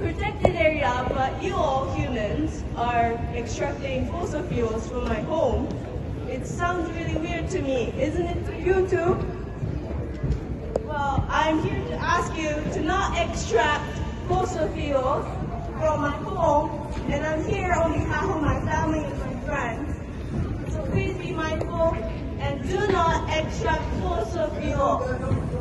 protected area, but you all humans are extracting fossil fuels from my home. It sounds really weird to me, isn't it to you too? Well, I'm here to ask you to not extract fossil fuels from my home, and I'm here on behalf of my family and my friends. So please be mindful and do not extract fossil fuels.